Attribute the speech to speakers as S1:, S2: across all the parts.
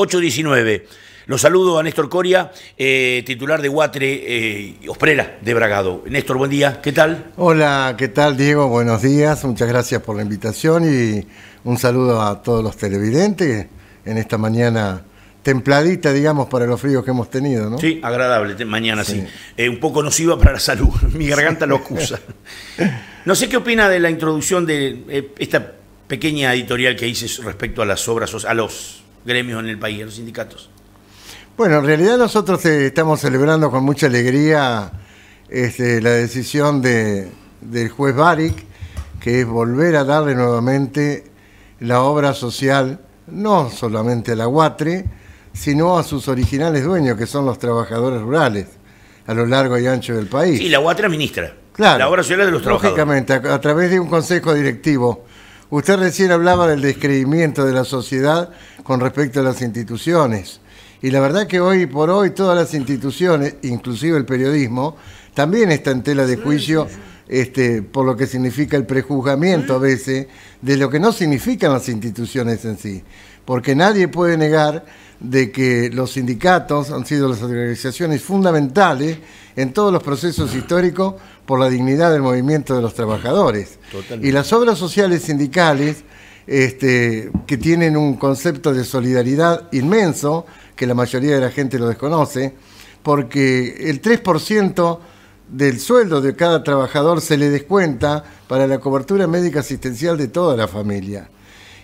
S1: 819. Los saludo a Néstor Coria, eh, titular de Guatre eh, Osprela de Bragado. Néstor, buen día, ¿qué tal?
S2: Hola, ¿qué tal Diego? Buenos días, muchas gracias por la invitación y un saludo a todos los televidentes en esta mañana templadita, digamos, para los fríos que hemos tenido, ¿no?
S1: Sí, agradable, mañana sí. Eh, un poco nociva para la salud, mi garganta lo acusa. No sé qué opina de la introducción de esta pequeña editorial que hice respecto a las obras, a los gremios en el país, a los sindicatos.
S2: Bueno, en realidad nosotros eh, estamos celebrando con mucha alegría este, la decisión de, del juez Baric, que es volver a darle nuevamente la obra social, no solamente a la UATRE, sino a sus originales dueños, que son los trabajadores rurales, a lo largo y ancho del país.
S1: Sí, la UATRE administra.
S2: Claro.
S1: La obra social de los trabajadores.
S2: Lógicamente, a, a través de un consejo directivo. Usted recién hablaba del descreimiento de la sociedad con respecto a las instituciones. Y la verdad que hoy por hoy todas las instituciones, inclusive el periodismo, también está en tela de juicio este, por lo que significa el prejuzgamiento a veces de lo que no significan las instituciones en sí. Porque nadie puede negar de que los sindicatos han sido las organizaciones fundamentales en todos los procesos históricos por la dignidad del movimiento de los trabajadores.
S1: Totalmente.
S2: Y las obras sociales sindicales, este, que tienen un concepto de solidaridad inmenso, que la mayoría de la gente lo desconoce, porque el 3% del sueldo de cada trabajador se le descuenta para la cobertura médica asistencial de toda la familia.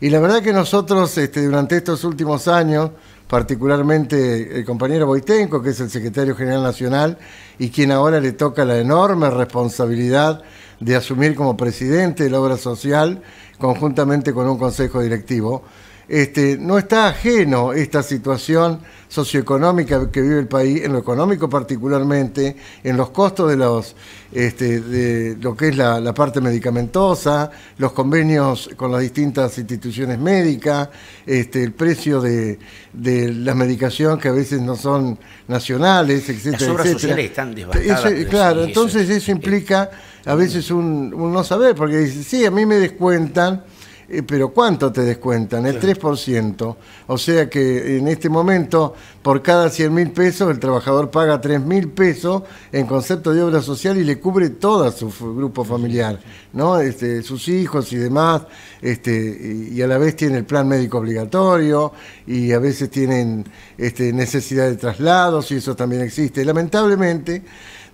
S2: Y la verdad que nosotros este, durante estos últimos años, particularmente el compañero Boitenco, que es el secretario general nacional y quien ahora le toca la enorme responsabilidad de asumir como presidente de la obra social conjuntamente con un consejo directivo, este, no está ajeno esta situación socioeconómica que vive el país, en lo económico particularmente, en los costos de los este, de lo que es la, la, parte medicamentosa, los convenios con las distintas instituciones médicas, este, el precio de, de la medicación que a veces no son nacionales, etcétera.
S1: Las obras
S2: etcétera.
S1: sociales están devastadas.
S2: Eso, claro, entonces
S1: eso,
S2: eso implica a veces un, un no saber, porque dice, sí, a mí me descuentan eh, pero ¿cuánto te descuentan? El 3%. O sea que en este momento, por cada 100 mil pesos, el trabajador paga 3 mil pesos en concepto de obra social y le cubre todo su grupo familiar, ¿no? Este, sus hijos y demás, este, y a la vez tiene el plan médico obligatorio y a veces tienen este, necesidad de traslados y eso también existe. Lamentablemente,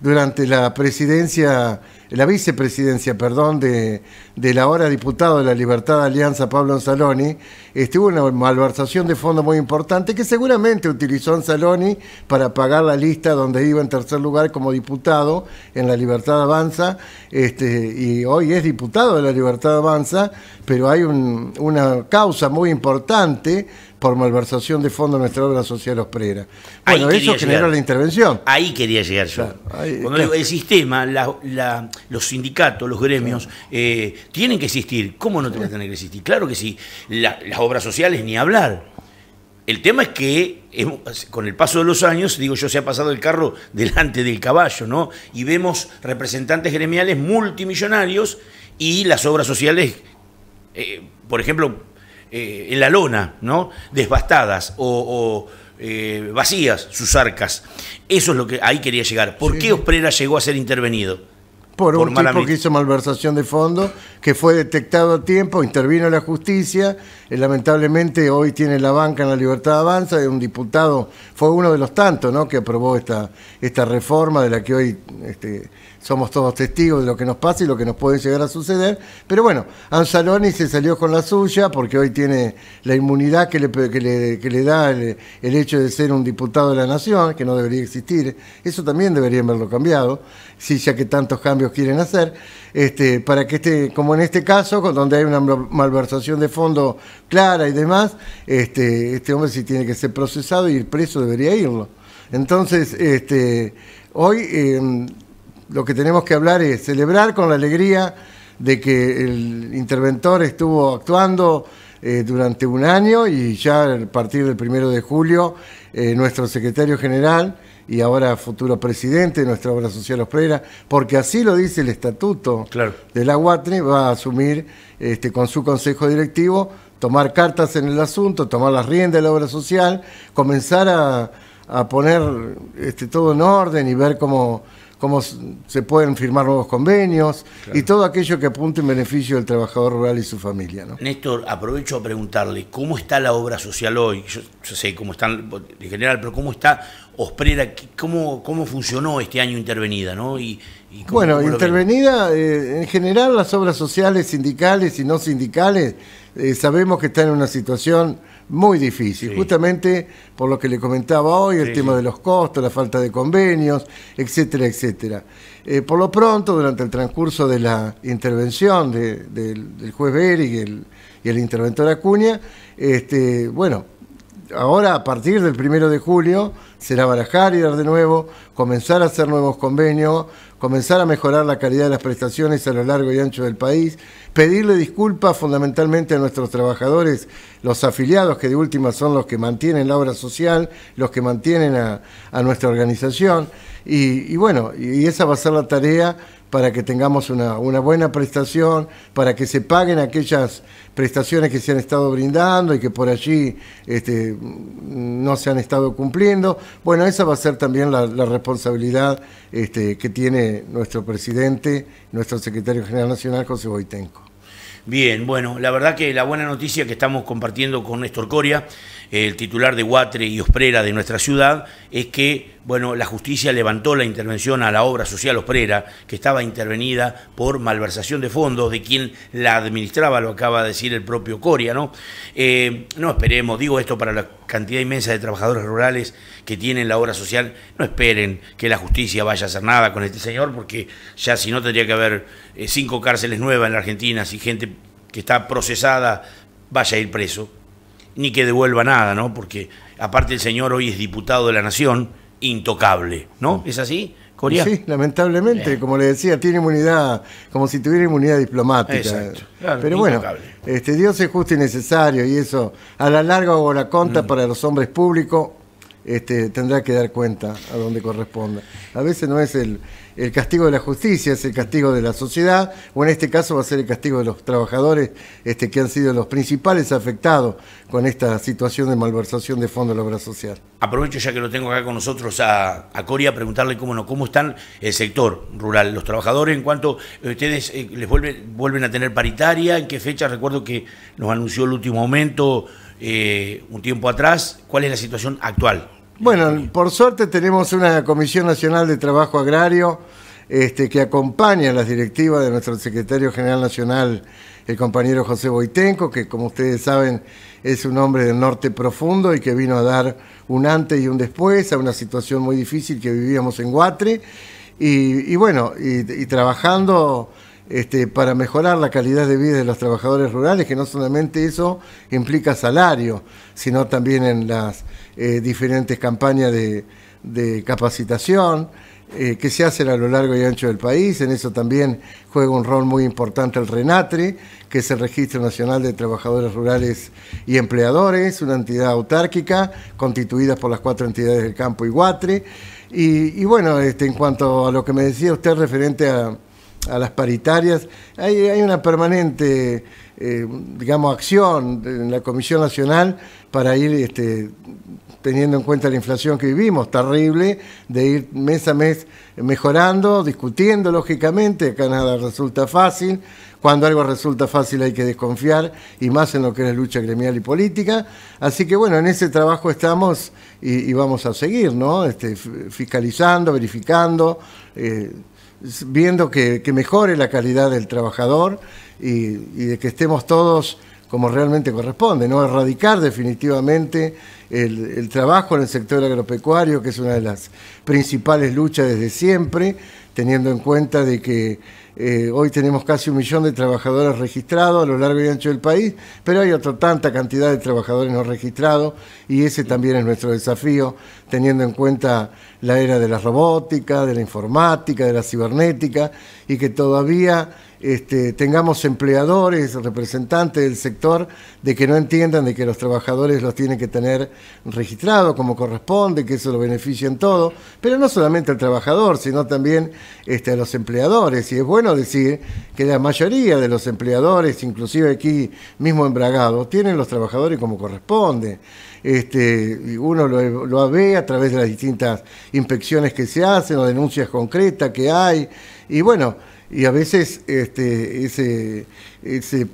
S2: durante la presidencia, la vicepresidencia, perdón, de, de la ahora diputado de la Libertad de Alianza, Pablo Anzaloni, estuvo una malversación de fondos muy importante que seguramente utilizó Anzaloni para pagar la lista donde iba en tercer lugar como diputado en la Libertad Avanza, este, y hoy es diputado de la Libertad Avanza, pero hay un, una causa muy importante por malversación de fondos de nuestra obra social osprera. Bueno,
S1: Ahí
S2: eso generó
S1: llegar.
S2: la intervención.
S1: Ahí quería llegar yo.
S2: Claro, ahí-
S1: Cuando
S2: claro.
S1: digo, el sistema, la- la- los sindicatos, los gremios, eh, tienen que existir. ¿Cómo no tienen que existir? Claro que sí. La- las obras sociales, ni hablar. El tema es que con el paso de los años, digo yo, se ha pasado el carro delante del caballo, ¿no? Y vemos representantes gremiales multimillonarios y las obras sociales, eh, por ejemplo, eh, en la lona, ¿no? Devastadas o, o, eh, vacías sus arcas. Eso es lo que ahí quería llegar. ¿Por qué Osprera llegó a ser intervenido?
S2: Por,
S1: Por
S2: un tipo que hizo malversación de fondos, que fue detectado a tiempo, intervino la justicia, eh, lamentablemente hoy tiene la banca en la Libertad Avanza, es un diputado, fue uno de los tantos ¿no? que aprobó esta, esta reforma de la que hoy este, somos todos testigos de lo que nos pasa y lo que nos puede llegar a suceder. Pero bueno, Anzaloni se salió con la suya porque hoy tiene la inmunidad que le, que le, que le da el, el hecho de ser un diputado de la Nación, que no debería existir. Eso también deberían haberlo cambiado, si ya que tantos cambios quieren hacer, este, para que este, como en este caso, donde hay una mal- malversación de fondo clara y demás, este, este hombre sí tiene que ser procesado y el preso debería irlo. Entonces, este, hoy eh, lo que tenemos que hablar es celebrar con la alegría de que el interventor estuvo actuando eh, durante un año y ya a partir del primero de julio eh, nuestro secretario general y ahora futuro presidente de nuestra obra social Osprera, porque así lo dice el estatuto
S1: Claro.
S2: de la UATRE, va a asumir este, con su consejo directivo tomar cartas en el asunto, tomar las riendas de la obra social, comenzar a, poner este, todo en orden y ver cómo, cómo se pueden firmar nuevos convenios y todo aquello que apunte en beneficio del trabajador rural y su familia.
S1: Néstor, aprovecho a preguntarle, ¿cómo está la obra social hoy? Yo, sé cómo están en general, pero ¿cómo está Osprera? ¿Cómo, cómo funcionó este año intervenida? ¿no? Y,
S2: bueno, intervenida, eh, en general las obras sociales, sindicales y no sindicales, eh, sabemos que están en una situación muy difícil, justamente por lo que le comentaba hoy, el tema de los costos, la falta de convenios, etcétera, etcétera. Eh, por lo pronto, durante el transcurso de la intervención del juez Beri y el, y el interventor Acuña, este, bueno, ahora a partir del primero de julio será barajar y dar de nuevo, comenzar a hacer nuevos convenios, comenzar a mejorar la calidad de las prestaciones a lo largo y ancho del país, pedirle disculpas fundamentalmente a nuestros trabajadores, los afiliados, que de última son los que mantienen la obra social, los que mantienen a, nuestra organización. Y, bueno, y esa va a ser la tarea para que tengamos una, buena prestación, para que se paguen aquellas prestaciones que se han estado brindando y que por allí este, no se han estado cumpliendo. Bueno, esa va a ser también la, responsabilidad este, que tiene nuestro presidente, nuestro secretario general nacional, José Boitenco.
S1: Bien, bueno, la verdad que la buena noticia que estamos compartiendo con Néstor Coria, el titular de Guatre y Osprera de nuestra ciudad, es que, bueno, la justicia levantó la intervención a la obra social Osprera, que estaba intervenida por malversación de fondos de quien la administraba, lo acaba de decir el propio Coria, ¿no? Eh, no esperemos, digo esto para la cantidad inmensa de trabajadores rurales que tienen la obra social, no esperen que la justicia vaya a hacer nada con este señor, porque ya si no tendría que haber eh, cinco cárceles nuevas en la Argentina, si gente que está procesada vaya a ir preso, ni que devuelva nada, ¿no? Porque aparte el señor hoy es diputado de la Nación, intocable, ¿no? ¿Es así?
S2: Coria? Sí, lamentablemente, como le decía, tiene inmunidad, como si tuviera inmunidad diplomática. Exacto. Pero bueno, este, Dios es justo y necesario, y eso a la larga o a la conta mm. para los hombres públicos este, tendrá que dar cuenta a donde corresponda. A veces no es el, castigo de la justicia, es el castigo de la sociedad, o en este caso va a ser el castigo de los trabajadores este, que han sido los principales afectados con esta situación de malversación de fondos de la obra social.
S1: Aprovecho ya que lo tengo acá con nosotros a, a Coria, preguntarle cómo, no, cómo están el sector rural, los trabajadores, en cuanto ustedes eh, les vuelven, vuelven a tener paritaria, en qué fecha, recuerdo que nos anunció el último momento, eh, un tiempo atrás, ¿cuál es la situación actual?
S2: Bueno, por suerte tenemos una Comisión Nacional de Trabajo Agrario este, que acompaña las directivas de nuestro secretario general nacional, el compañero José Boitenco, que como ustedes saben es un hombre del norte profundo y que vino a dar un antes y un después a una situación muy difícil que vivíamos en Guatre. Y, bueno, y trabajando este, para mejorar la calidad de vida de los trabajadores rurales, que no solamente eso implica salario, sino también en las eh, diferentes campañas de, capacitación eh, que se hacen a lo largo y ancho del país. En eso también juega un rol muy importante el RENATRE, que es el Registro Nacional de Trabajadores Rurales y Empleadores, una entidad autárquica constituida por las cuatro entidades del campo y Guatre. Y, bueno, este, en cuanto a lo que me decía usted referente a a las paritarias. Hay, hay una permanente, eh, digamos, acción en la Comisión Nacional para ir este, teniendo en cuenta la inflación que vivimos, terrible, de ir mes a mes mejorando, discutiendo, lógicamente, acá nada resulta fácil. Cuando algo resulta fácil hay que desconfiar, y más en lo que es lucha gremial y política. Así que bueno, en ese trabajo estamos y, vamos a seguir, ¿no? Este, fiscalizando, verificando. Eh, viendo que, mejore la calidad del trabajador y, de que estemos todos como realmente corresponde, ¿no? Erradicar definitivamente el, trabajo en el sector agropecuario, que es una de las principales luchas desde siempre, teniendo en cuenta de que eh, hoy tenemos casi un millón de trabajadores registrados a lo largo y ancho del país, pero hay otra tanta cantidad de trabajadores no registrados y ese también es nuestro desafío, teniendo en cuenta la era de la robótica, de la informática, de la cibernética y que todavía este, tengamos empleadores, representantes del sector, de que no entiendan de que los trabajadores los tienen que tener registrados como corresponde, que eso lo beneficia en todo, pero no solamente al trabajador, sino también este, a los empleadores. Y es bueno decir que la mayoría de los empleadores, inclusive aquí mismo en Bragado, tienen los trabajadores como corresponde. Este, uno lo, lo ve a través de las distintas inspecciones que se hacen o denuncias concretas que hay. Y bueno, y a veces este, ese,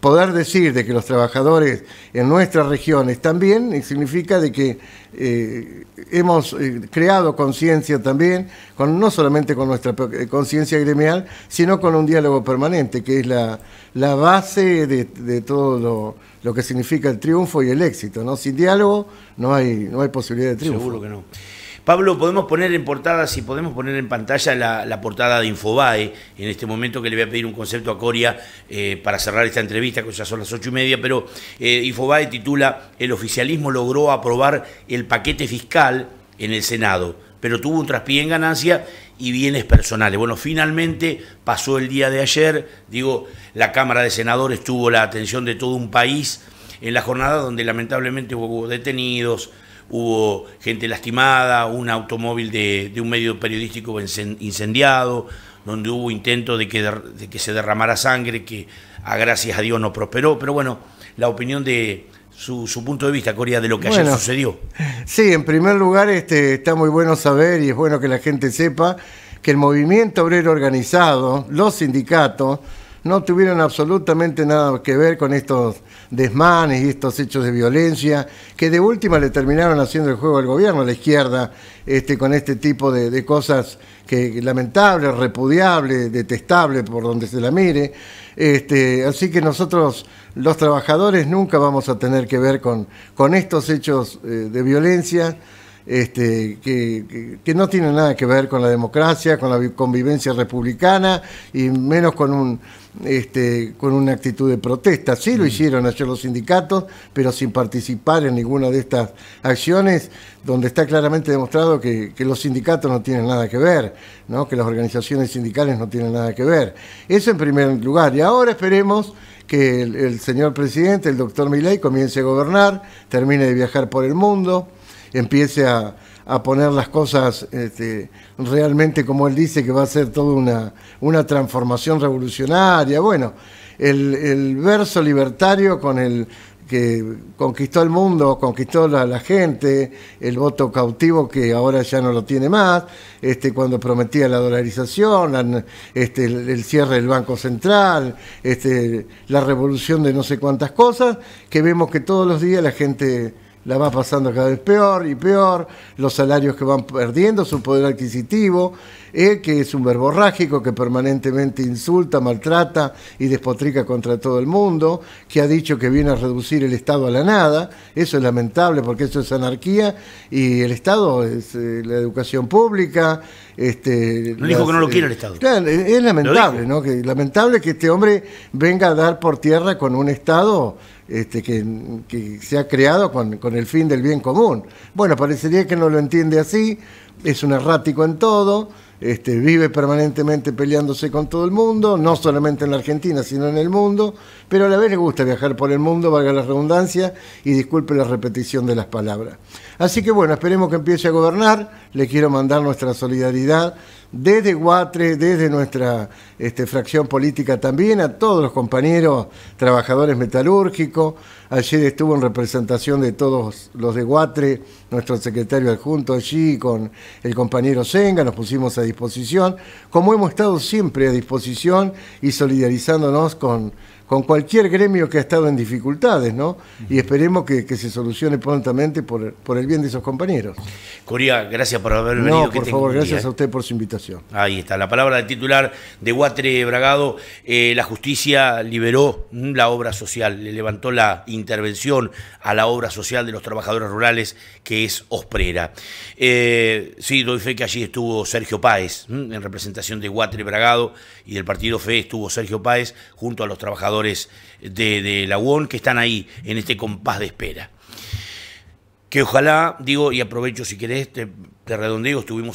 S2: poder decir de que los trabajadores en nuestra región están bien significa de que eh, hemos eh, creado conciencia también, no solamente con nuestra eh, conciencia gremial, sino con un diálogo permanente, que es la, la base de, de todo lo, lo, que significa el triunfo y el éxito. ¿no? Sin diálogo no hay, no hay posibilidad de triunfo.
S1: Seguro que no. Pablo, podemos poner en portada, si podemos poner en pantalla la, portada de Infobae, en este momento que le voy a pedir un concepto a Coria eh, para cerrar esta entrevista, que ya son las ocho y media, pero eh, Infobae titula El oficialismo logró aprobar el paquete fiscal en el Senado, pero tuvo un traspié en ganancia y bienes personales. Bueno, finalmente pasó el día de ayer, digo, la Cámara de Senadores tuvo la atención de todo un país en la jornada donde lamentablemente hubo detenidos, hubo gente lastimada, un automóvil de, un medio periodístico incendiado, donde hubo intento de que, de que se derramara sangre, que a gracias a Dios no prosperó, pero bueno, la opinión de, su, punto de vista, Corea, de lo que ayer sucedió.
S2: Sí, en primer lugar este, está muy bueno saber y es bueno que la gente sepa que el movimiento obrero organizado, los sindicatos, no tuvieron absolutamente nada que ver con estos desmanes y estos hechos de violencia, que de última le terminaron haciendo el juego al gobierno, a la izquierda, este, con este tipo de, cosas que lamentables, repudiables, detestables por donde se la mire. Este, así que nosotros, los trabajadores, nunca vamos a tener que ver con, con estos hechos eh, de violencia. Este, que, que, no tienen nada que ver con la democracia, con la convivencia republicana y menos con un este, con una actitud de protesta. Sí lo hicieron ayer los sindicatos, pero sin participar en ninguna de estas acciones, donde está claramente demostrado que, los sindicatos no tienen nada que ver, ¿no? que las organizaciones sindicales no tienen nada que ver. Eso en primer lugar. Y ahora esperemos que el, señor presidente, el doctor Milei, comience a gobernar, termine de viajar por el mundo, empiece a, a poner las cosas este, realmente como él dice, que va a ser toda una, una transformación revolucionaria. Bueno, el, verso libertario con el que conquistó el mundo, conquistó la, la, gente, el voto cautivo que ahora ya no lo tiene más, este, cuando prometía la dolarización, este, el, cierre del Banco Central, este, la revolución de no sé cuántas cosas, que vemos que todos los días la gente la va pasando cada vez peor y peor, los salarios que van perdiendo su poder adquisitivo, eh, que es un verborrágico que permanentemente insulta, maltrata y despotrica contra todo el mundo, que ha dicho que viene a reducir el Estado a la nada, eso es lamentable porque eso es anarquía y el Estado es eh, la educación pública. Este,
S1: no dijo que no lo quiere el Estado.
S2: Claro, es lamentable, ¿no? Que, lamentable que este hombre venga a dar por tierra con un Estado este, que, se ha creado con, el fin del bien común. Bueno, parecería que no lo entiende así, es un errático en todo, este, vive permanentemente peleándose con todo el mundo, no solamente en la Argentina, sino en el mundo, pero a la vez le gusta viajar por el mundo, valga la redundancia, y disculpe la repetición de las palabras. Así que bueno, esperemos que empiece a gobernar, le quiero mandar nuestra solidaridad desde Guatre, desde nuestra este, fracción política también, a todos los compañeros trabajadores metalúrgicos. Ayer estuvo en representación de todos los de Guatre, nuestro secretario adjunto allí con el compañero Senga, nos pusimos a disposición, como hemos estado siempre a disposición y solidarizándonos con con cualquier gremio que ha estado en dificultades, ¿no? Y esperemos que, se solucione prontamente por, por, el bien de esos compañeros.
S1: Coria, gracias por haber venido.
S2: No, por favor, gracias a usted por su invitación.
S1: Ahí está, la palabra del titular de Guatre Bragado. Eh, la justicia liberó la obra social, le levantó la intervención a la obra social de los trabajadores rurales, que es Osprera. Eh, sí, doy fe que allí estuvo Sergio Páez, en representación de Guatre Bragado, y del partido FE estuvo Sergio Páez junto a los trabajadores de, la UON que están ahí en este compás de espera. Que ojalá, digo, y aprovecho si querés, te, te redondeo, estuvimos